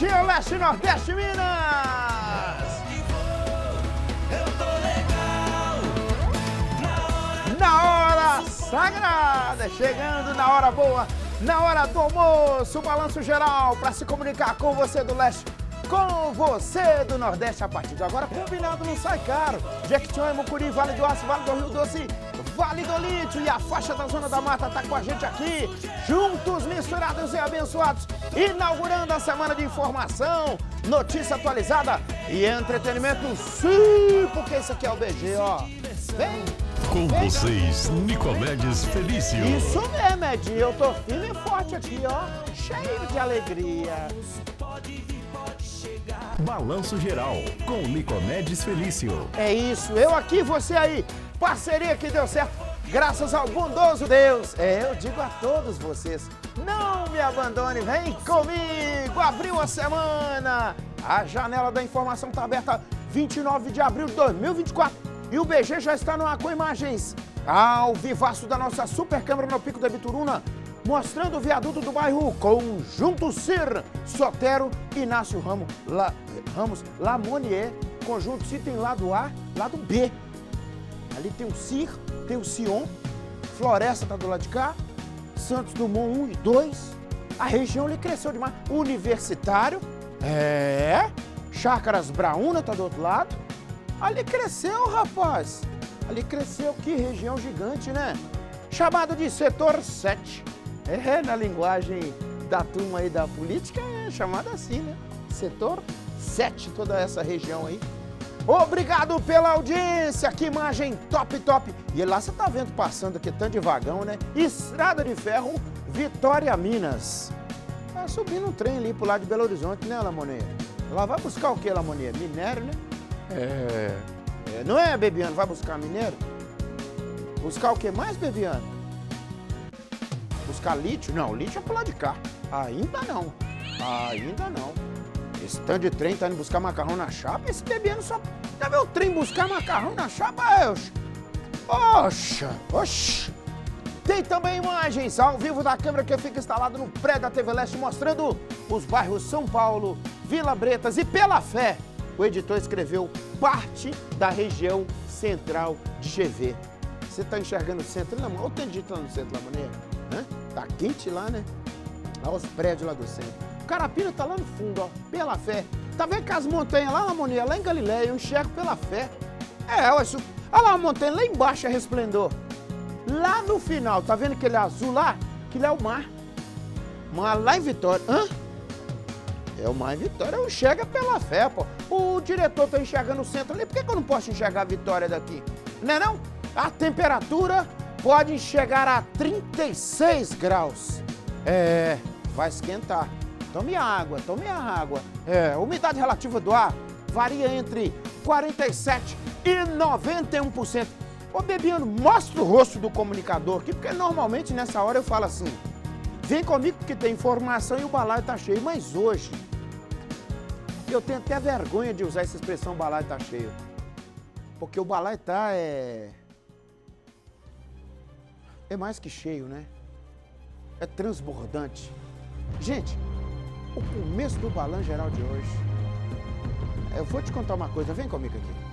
Centro-Oeste, Nordeste, Minas! Na hora sagrada, chegando na hora boa, na hora do almoço, balanço geral para se comunicar com você do leste, com você do Nordeste a partir de agora. Combinado não sai caro. Jequitinhonha, Mucuri, Vale do Aço, Vale do Rio Doce, Vale do Lítio e a faixa da Zona da Mata tá com a gente aqui, juntos, misturados e abençoados, inaugurando a semana de informação, notícia atualizada e entretenimento. Sim, porque isso aqui é o BG, ó. Vem! Com vocês, Nicomedes Felício. Isso mesmo, Edinho. Eu tô firme e forte aqui, ó. Cheio de alegria. Balanço Geral, com Nicomedes Felício. É isso. Eu aqui, você aí. Parceria que deu certo. Graças ao bondoso Deus. É, eu digo a todos vocês. Não me abandone. Vem comigo. Abriu a semana. A janela da informação tá aberta 29 de abril de 2024. E o BG já está no ar com imagens ao vivaço da nossa super câmera no Pico da Bituruna, mostrando o viaduto do bairro Conjunto Cir, Sotero, Inácio Ramos, La, Ramos Lamonier, Conjunto Cir tem lado A, lado B. Ali tem o Cir, tem o Sion, Floresta está do lado de cá, Santos Dumont 1 e 2. A região ali cresceu demais. Universitário, é, Chácaras Braúna está do outro lado. Ali cresceu, rapaz. Ali cresceu, que região gigante, né? Chamado de setor 7. É, na linguagem da turma aí da política, é chamado assim, né? Setor 7, toda essa região aí. Obrigado pela audiência, que imagem top, top. E lá você tá vendo passando aqui tanto de vagão, né? Estrada de Ferro, Vitória, Minas. Tá subindo um trem ali pro lado de Belo Horizonte, né, Lamoneira? Lá vai buscar o que, Lamoneira? Minério, né? É. é. Não é, Bebiano? Vai buscar minério? Buscar o que mais, Bebiano? Buscar lítio? Não, lítio é pro lado de cá. Ainda não. Ainda não. Esse tanto de trem tá indo buscar macarrão na chapa, esse Bebiano só... Já viu o trem buscar macarrão na chapa? Oxa, oxa. Tem também imagens ao vivo da câmera que fica instalada no prédio da TV Leste, mostrando os bairros São Paulo, Vila Bretas e Pela Fé o editor escreveu parte da região central de GV. Você está enxergando o centro? Não, olha tem gente lá no centro, lá, maneiro. Né? Tá quente lá, né? Lá os prédios lá do centro. O Carapina tá lá no fundo, ó, pela fé. Tá vendo que as montanhas lá, Lamonia, lá em Galileia, eu enxergo pela fé. É, olha, olha lá a montanha, lá embaixo é resplendor. Lá no final, tá vendo aquele azul lá? Aquilo é o mar. Mar lá em Vitória. Hã? É o mar em Vitória, eu enxergo pela fé, pô. O diretor tá enxergando o centro ali, por que, que eu não posso enxergar a Vitória daqui? Não é não? A temperatura pode chegar a 36 graus. É, vai esquentar. Tome água, tome água. É, umidade relativa do ar varia entre 47 e 91%. Ô Bebiano, mostra o rosto do comunicador aqui, porque normalmente nessa hora eu falo assim, vem comigo porque tem informação e o balaio tá cheio, mas hoje eu tenho até vergonha de usar essa expressão balaio tá cheio. Porque o balaio tá é. É mais que cheio, né? É transbordante. Gente, o começo do balanço geral de hoje. Eu vou te contar uma coisa, vem comigo aqui.